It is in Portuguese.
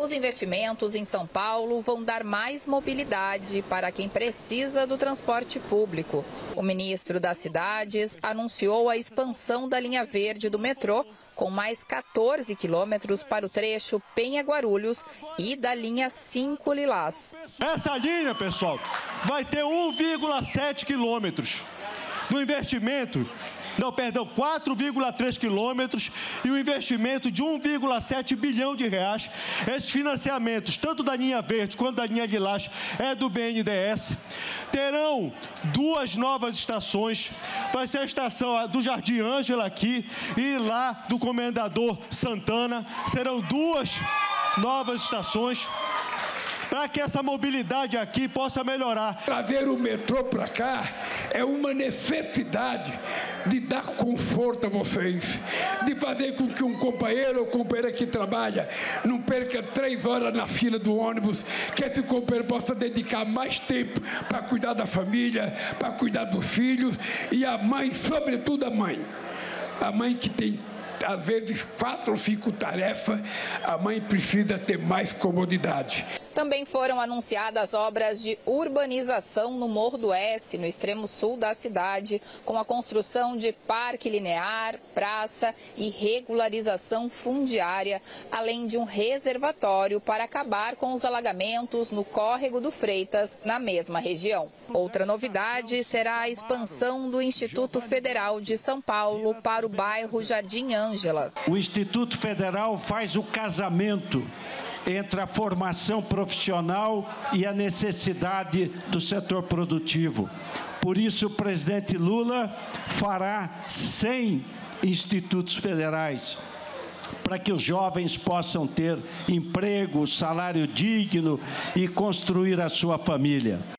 Os investimentos em São Paulo vão dar mais mobilidade para quem precisa do transporte público. O ministro das Cidades anunciou a expansão da linha verde do metrô, com mais 14 quilômetros para o trecho Penha-Guarulhos e da linha 5 Lilás. Essa linha, pessoal, vai ter 1,7 quilômetros. No investimento não, perdão, 4,3 quilômetros e um investimento de 1,7 bilhão de reais. Esses financiamentos, tanto da linha verde quanto da linha lilás, é do BNDES. Terão duas novas estações. Vai ser a estação do Jardim Ângela aqui e lá do Comendador Santana. Serão duas novas estações para que essa mobilidade aqui possa melhorar. Trazer o metrô para cá é uma necessidade de dar conforto a vocês, de fazer com que um companheiro ou companheira que trabalha não perca três horas na fila do ônibus, que esse companheiro possa dedicar mais tempo para cuidar da família, para cuidar dos filhos e a mãe, sobretudo a mãe. A mãe que tem às vezes quatro ou cinco tarefas, a mãe precisa ter mais comodidade. Também foram anunciadas obras de urbanização no Morro do S, no extremo sul da cidade, com a construção de parque linear, praça e regularização fundiária, além de um reservatório para acabar com os alagamentos no córrego do Freitas, na mesma região. Outra novidade será a expansão do Instituto Federal de São Paulo para o bairro Jardim Ângela. O Instituto Federal faz o casamento entre a formação profissional e a necessidade do setor produtivo. Por isso, o presidente Lula fará 100 institutos federais para que os jovens possam ter emprego, salário digno e construir a sua família.